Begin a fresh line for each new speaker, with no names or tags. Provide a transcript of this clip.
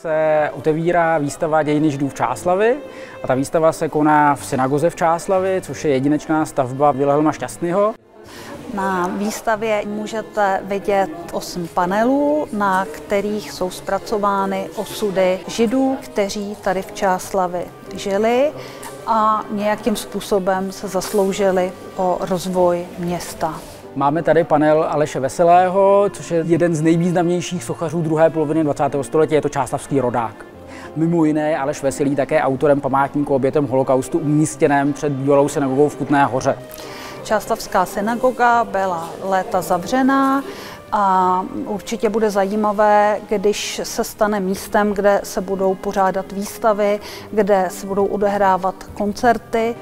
se otevírá výstava dějiny Židů v Čáslavi a ta výstava se koná v synagoze v Čáslavi, což je jedinečná stavba Vilhelma Šťastného.
Na výstavě můžete vidět osm panelů, na kterých jsou zpracovány osudy židů, kteří tady v Čáslavi žili a nějakým způsobem se zasloužili o rozvoj města.
Máme tady panel Aleše Veselého, což je jeden z nejvýznamnějších sochařů druhé poloviny 20. století, je to čáslavský rodák. Mimo jiné Aleš Veselý také autorem památníku obětem holokaustu umístěném před bývalou synagogou v Kutné hoře.
Čáslavská synagoga byla léta zavřená a určitě bude zajímavé, když se stane místem, kde se budou pořádat výstavy, kde se budou odehrávat koncerty.